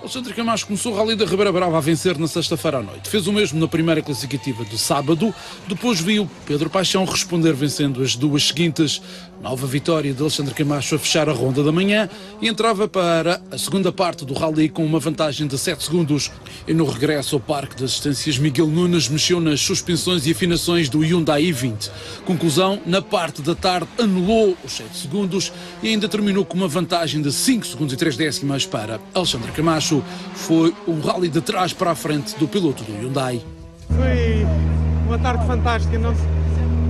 Alexandre Camacho começou o Rally da Ribeira Brava a vencer na sexta-feira à noite. Fez o mesmo na primeira classificativa do sábado. Depois viu Pedro Paixão responder vencendo as duas seguintes. Nova vitória de Alexandre Camacho a fechar a ronda da manhã e entrava para a segunda parte do Rally com uma vantagem de 7 segundos. E no regresso ao Parque das Estâncias, Miguel Nunes mexeu nas suspensões e afinações do Hyundai i20. Conclusão, na parte da tarde anulou os 7 segundos e ainda terminou com uma vantagem de 5 segundos e 3 décimas para Alexandre Camacho foi um rally de trás para a frente do piloto do Hyundai. Foi uma tarde fantástica, não,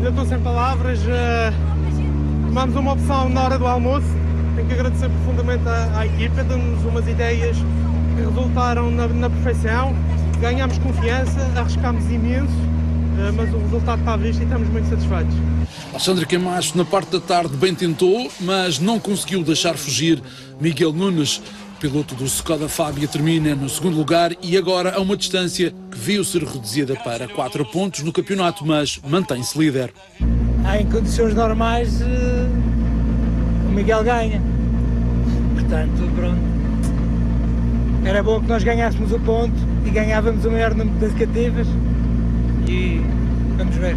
estou sem palavras. Uh, tomámos uma opção na hora do almoço. Tenho que agradecer profundamente à, à equipa, dando-nos umas ideias que resultaram na, na perfeição. Ganhámos confiança, arriscámos imenso, mas o resultado está à vista e estamos muito satisfeitos. Alexandre Camacho, na parte da tarde, bem tentou, mas não conseguiu deixar fugir Miguel Nunes piloto do Skoda Fábia termina no segundo lugar e agora a uma distância que viu ser reduzida para 4 pontos no campeonato, mas mantém-se líder. Em condições normais, eh, o Miguel ganha. Portanto, pronto. Era bom que nós ganhássemos o ponto e ganhávamos o maior número de educativas e vamos ver.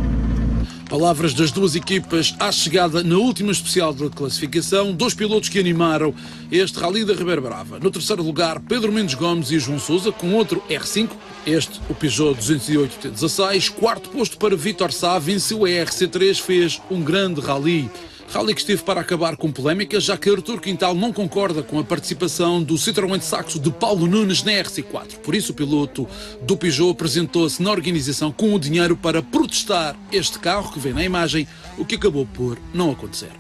Palavras das duas equipas à chegada na última especial da classificação, dois pilotos que animaram este Rally da Ribeira Brava. No terceiro lugar, Pedro Mendes Gomes e João Sousa, com outro R5, este o Peugeot 208 T16. Quarto posto para Vitor Sá, venceu a RC3, fez um grande rally. Rally que esteve para acabar com polémica, já que Artur Quintal não concorda com a participação do Citroën de Saxo de Paulo Nunes na RC4. Por isso, o piloto do Peugeot apresentou-se na organização com o dinheiro para protestar este carro que vê na imagem, o que acabou por não acontecer.